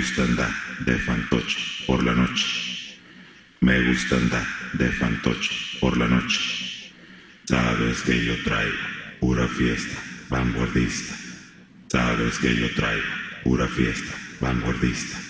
gusta andar de fantoche por la noche. Me gusta andar de fantoche por la noche. Sabes que yo traigo pura fiesta vanguardista. Sabes que yo traigo pura fiesta vanguardista.